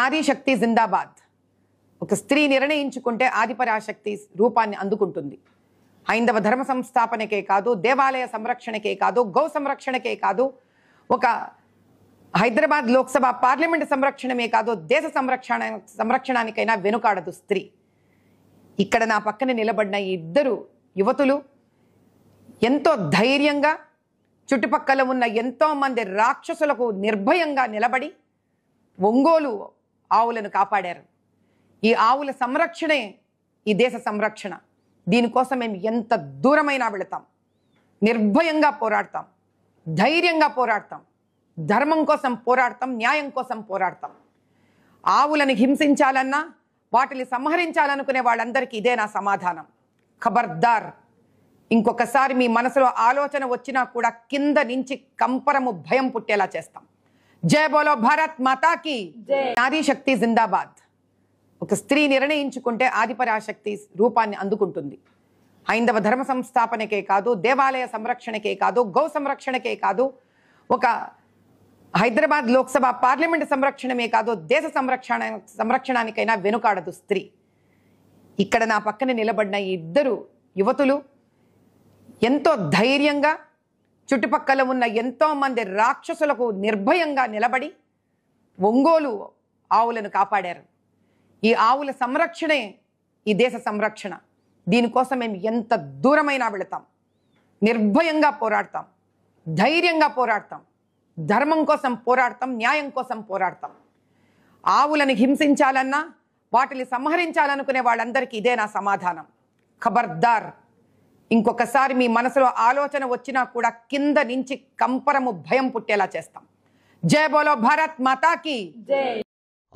నారీ శక్తి జిందాబాద్. ఒక స్త్రీ నిర్ణయించుకుంటే ఆదిపరాశక్తి రూపాన్ని అందుకుంటుంది. హైందవ ధర్మ సంస్థాపనకే కాదు దేవాలయ సంరక్షణకే కాదు గౌ సంరక్షణకే కాదు ఒక హైదరాబాద్ లోక్సభ పార్లమెంట్ సంరక్షణమే కాదు దేశ సంరక్షణ సంరక్షణానికైనా వెనుకాడదు స్త్రీ. ఇక్కడ నా పక్కన నిలబడిన ఈ ఇద్దరు యువతులు ఎంతో ధైర్యంగా చుట్టుపక్కల ఉన్న ఎంతో మంది రాక్షసులకు నిర్భయంగా నిలబడి ఒంగోలు ఆవులను కాపాడారు. ఈ ఆవుల సంరక్షణే ఈ దేశ సంరక్షణ. దీనికోసం మేము ఎంత దూరమైనా వెళతాం. నిర్భయంగా పోరాడతాం. ధైర్యంగా పోరాడతాం. ధర్మం కోసం పోరాడతాం. న్యాయం కోసం పోరాడతాం. ఆవులను హింసించాలన్నా వాటిని సంహరించాలనుకునే వాళ్ళందరికీ ఇదే నా సమాధానం. ఖబర్దార్. ఇంకొకసారి మీ మనసులో ఆలోచన వచ్చినా కూడా కింద నుంచి కంపరము భయం పుట్టేలా చేస్తాం. జయ బోలో భారత్ మాతాకి. నారీ శక్తి జిందాబాద్. ఒక స్త్రీ నిర్ణయించుకుంటే ఆదిపరాశక్తి రూపాన్ని అందుకుంటుంది. హైందవ ధర్మ సంస్థాపనకే కాదు దేవాలయ సంరక్షణకే కాదు గౌ సంరక్షణకే కాదు ఒక హైదరాబాద్ లోక్సభ పార్లమెంట్ సంరక్షణమే కాదు దేశ సంరక్షణ సంరక్షణానికైనా వెనుకాడదు స్త్రీ. ఇక్కడ నా పక్కన నిలబడిన ఈ ఇద్దరు యువతులు ఎంతో ధైర్యంగా చుట్టుపక్కల ఉన్న ఎంతోమంది రాక్షసులకు నిర్భయంగా నిలబడి ఒంగోలు ఆవులను కాపాడారు. ఈ ఆవుల సంరక్షణే ఈ దేశ సంరక్షణ. దీనికోసం మేము ఎంత దూరమైనా వెళతాం. నిర్భయంగా పోరాడతాం. ధైర్యంగా పోరాడతాం. ధర్మం కోసం పోరాడతాం. న్యాయం కోసం పోరాడతాం. ఆవులను హింసించాలన్నా వాటిని సంహరించాలనుకునే వాళ్ళందరికీ ఇదే నా సమాధానం. ఖబర్దార్. ఇంకొకసారి మీ మనసులో ఆలోచన వచ్చినా కూడా కింద నుంచి కంపరము భయం పుట్టేలా చేస్తాం. జయ బోలో భారత్ మాతాకి.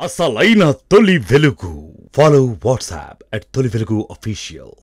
అసలైన తొలి వెలుగు. ఫాలో వాట్సాప్ అట్ తొలి వెలుగు అఫీషియల్